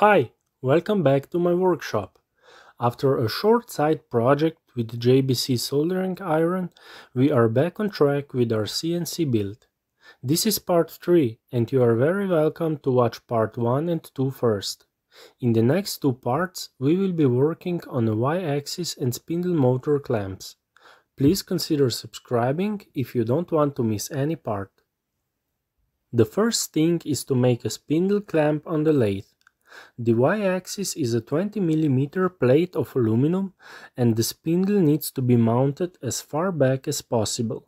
Hi, welcome back to my workshop. After a short side project with JBC soldering iron, we are back on track with our CNC build. This is part 3 and you are very welcome to watch part 1 and 2 first. In the next two parts, we will be working on a Y-axis and spindle motor clamps. Please consider subscribing if you don't want to miss any part. The first thing is to make a spindle clamp on the lathe. The y-axis is a 20 mm plate of aluminum and the spindle needs to be mounted as far back as possible.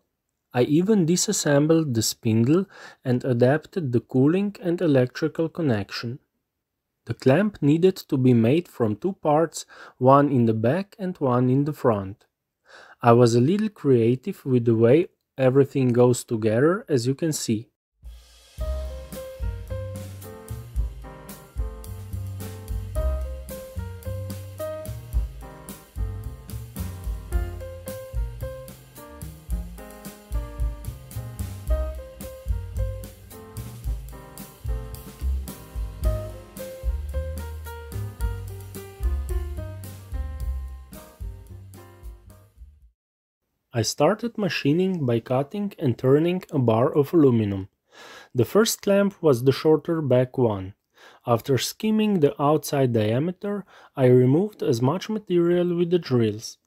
I even disassembled the spindle and adapted the cooling and electrical connection. The clamp needed to be made from two parts, one in the back and one in the front. I was a little creative with the way everything goes together as you can see. I started machining by cutting and turning a bar of aluminum. The first clamp was the shorter back one. After skimming the outside diameter, I removed as much material with the drills.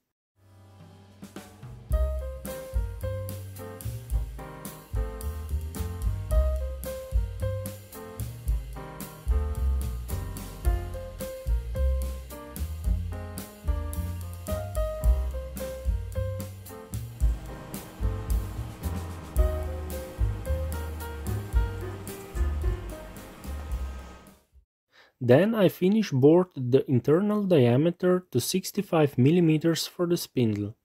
Then I finish bored the internal diameter to 65 mm for the spindle.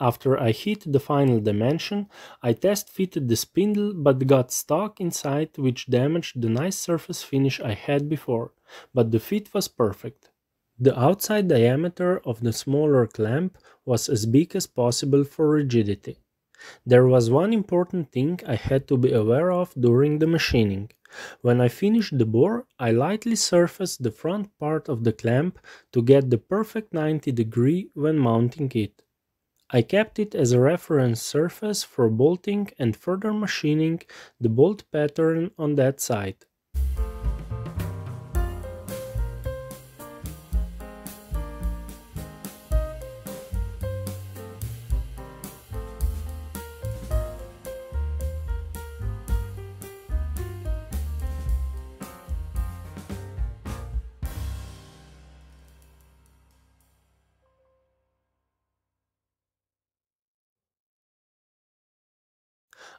After I hit the final dimension, I test fitted the spindle but got stuck inside which damaged the nice surface finish I had before, but the fit was perfect. The outside diameter of the smaller clamp was as big as possible for rigidity. There was one important thing I had to be aware of during the machining. When I finished the bore, I lightly surfaced the front part of the clamp to get the perfect 90 degree when mounting it. I kept it as a reference surface for bolting and further machining the bolt pattern on that side.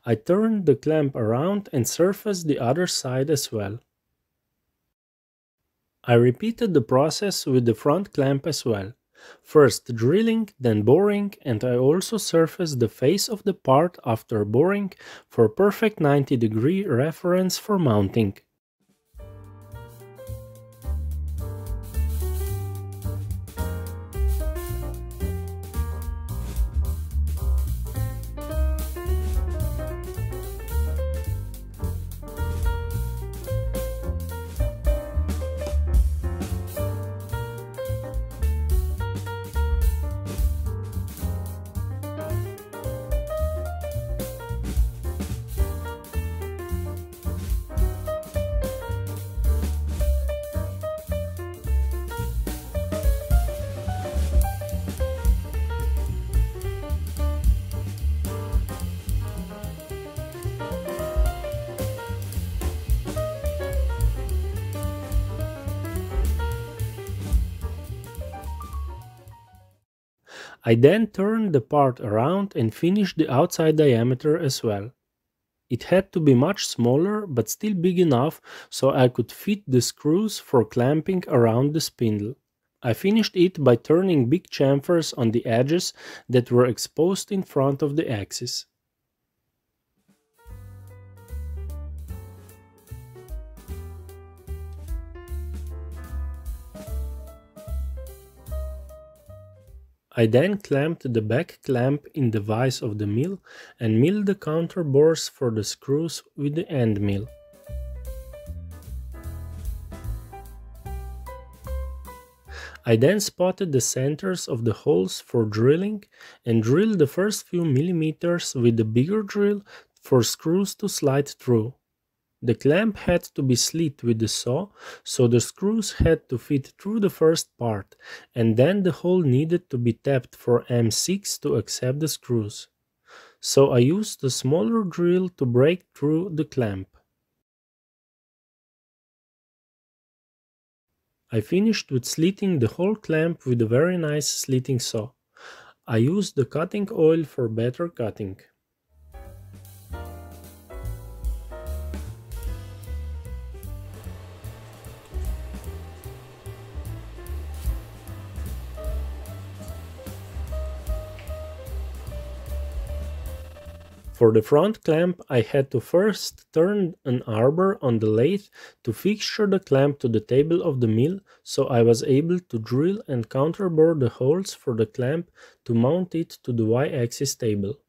I turned the clamp around and surfaced the other side as well. I repeated the process with the front clamp as well. First drilling, then boring, and I also surfaced the face of the part after boring for perfect 90 degree reference for mounting. I then turned the part around and finished the outside diameter as well. It had to be much smaller but still big enough so I could fit the screws for clamping around the spindle. I finished it by turning big chamfers on the edges that were exposed in front of the axis. I then clamped the back clamp in the vise of the mill and milled the counterbores for the screws with the end mill. I then spotted the centers of the holes for drilling and drilled the first few millimeters with the bigger drill for screws to slide through. The clamp had to be slit with the saw, so the screws had to fit through the first part, and then the hole needed to be tapped for M6 to accept the screws. So I used the smaller drill to break through the clamp. I finished with slitting the whole clamp with a very nice slitting saw. I used the cutting oil for better cutting. For the front clamp I had to first turn an arbor on the lathe to fixture the clamp to the table of the mill so I was able to drill and counterbore the holes for the clamp to mount it to the y-axis table.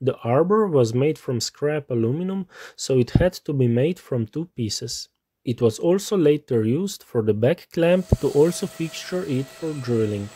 The arbor was made from scrap aluminum so it had to be made from two pieces. It was also later used for the back clamp to also fixture it for drilling.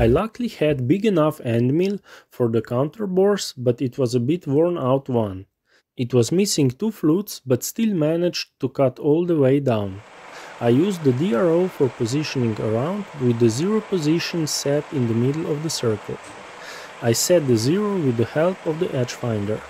I luckily had big enough end mill for the counterbores, but it was a bit worn out one. It was missing two flutes, but still managed to cut all the way down. I used the DRO for positioning around with the zero position set in the middle of the circle. I set the zero with the help of the edge finder.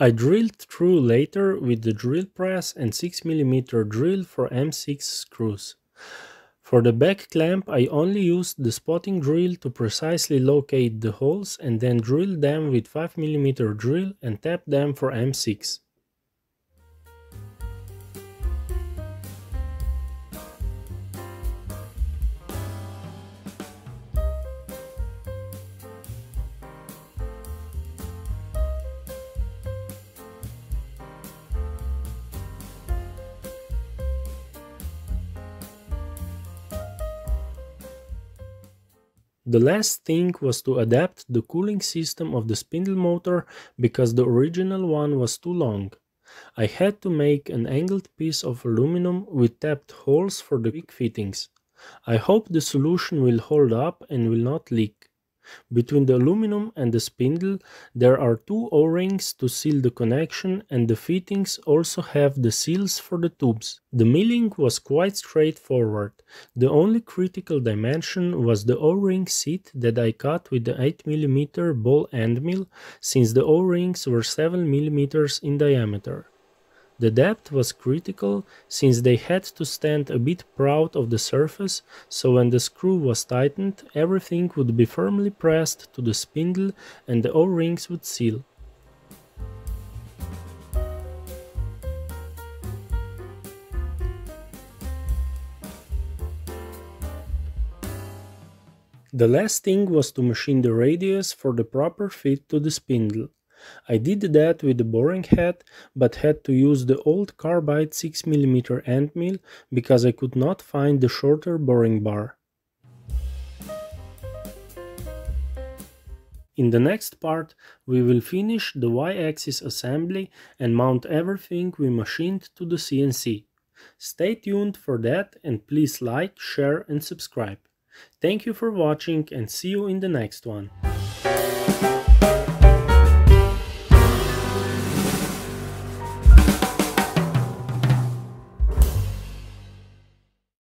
I drilled through later with the drill press and 6mm drill for M6 screws. For the back clamp I only used the spotting drill to precisely locate the holes and then drill them with 5mm drill and tap them for M6. The last thing was to adapt the cooling system of the spindle motor because the original one was too long. I had to make an angled piece of aluminum with tapped holes for the quick fittings. I hope the solution will hold up and will not leak. Between the aluminum and the spindle there are two O-rings to seal the connection and the fittings also have the seals for the tubes. The milling was quite straightforward. The only critical dimension was the O-ring seat that I cut with the 8mm ball end mill since the O-rings were 7mm in diameter. The depth was critical since they had to stand a bit proud of the surface, so when the screw was tightened, everything would be firmly pressed to the spindle and the O-rings would seal. The last thing was to machine the radius for the proper fit to the spindle. I did that with the boring head, but had to use the old carbide 6mm end mill because I could not find the shorter boring bar. In the next part, we will finish the Y-axis assembly and mount everything we machined to the CNC. Stay tuned for that and please like, share and subscribe. Thank you for watching and see you in the next one.